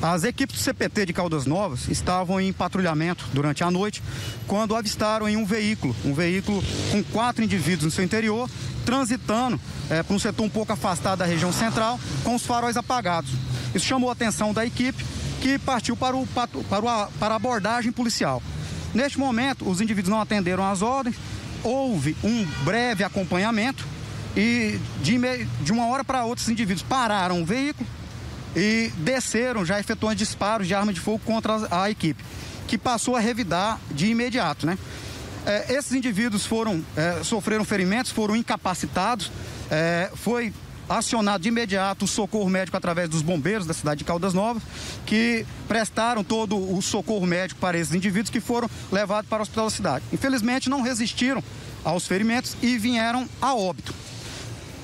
As equipes do CPT de Caldas Novas estavam em patrulhamento durante a noite quando avistaram em um veículo, um veículo com quatro indivíduos no seu interior, transitando é, para um setor um pouco afastado da região central, com os faróis apagados. Isso chamou a atenção da equipe, que partiu para, o, para, o, para a abordagem policial. Neste momento, os indivíduos não atenderam às ordens, houve um breve acompanhamento e de, de uma hora para outra os indivíduos pararam o veículo e desceram, já efetuando disparos de arma de fogo contra a, equipe, que passou a revidar de imediato, né? É, esses indivíduos foram, é, sofreram ferimentos, foram incapacitados, é, foi acionado de imediato o socorro médico através dos bombeiros da cidade de Caldas Novas, que prestaram todo o socorro médico para esses indivíduos que foram levados para o hospital da cidade. Infelizmente não resistiram aos ferimentos e vieram a óbito.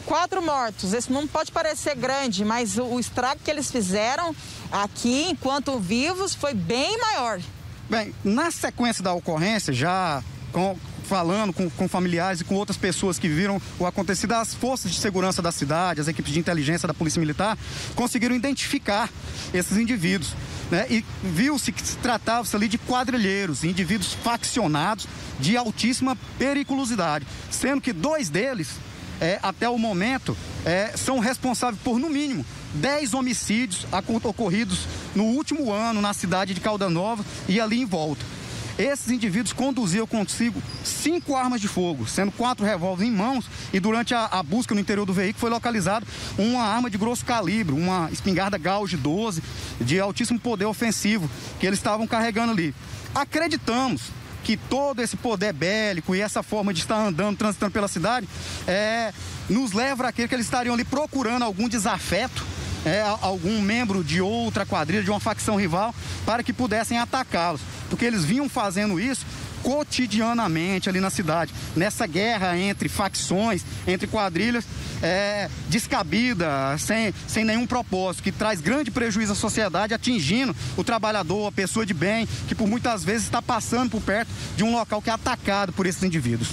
Quatro mortos, esse número pode parecer grande, mas o estrago que eles fizeram aqui, enquanto vivos, foi bem maior. Bem, na sequência da ocorrência, já com, falando com, com, familiares e com outras pessoas que viram o acontecido, as forças de segurança da cidade, as equipes de inteligência da Polícia Militar, conseguiram identificar esses indivíduos. Né? E viu-se que se tratava-se ali de quadrilheiros, indivíduos faccionados de altíssima periculosidade, sendo que dois deles, é, até o momento, é, são responsáveis por, no mínimo, 10 homicídios ocorridos no último ano na cidade de Calda Nova e ali em volta. Esses indivíduos conduziam consigo cinco armas de fogo, sendo quatro revólveres em mãos, e durante a, a, busca no interior do veículo foi localizado uma arma de grosso calibre, uma espingarda Gauge 12, de altíssimo poder ofensivo, que eles estavam carregando ali. Acreditamos que todo esse poder bélico e essa forma de estar andando, transitando pela cidade, é, nos leva àquele que eles estariam ali procurando algum desafeto é, algum membro de outra quadrilha, de uma facção rival, para que pudessem atacá-los. Porque eles vinham fazendo isso cotidianamente ali na cidade, nessa guerra entre facções, entre quadrilhas, é, descabida, sem, sem nenhum propósito, que traz grande prejuízo à sociedade, atingindo o trabalhador, a pessoa de bem, que por muitas vezes está passando por perto de um local que é atacado por esses indivíduos.